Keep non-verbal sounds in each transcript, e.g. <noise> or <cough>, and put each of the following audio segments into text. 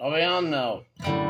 Are be on now?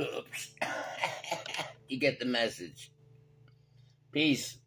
Oops. <coughs> you get the message. Peace.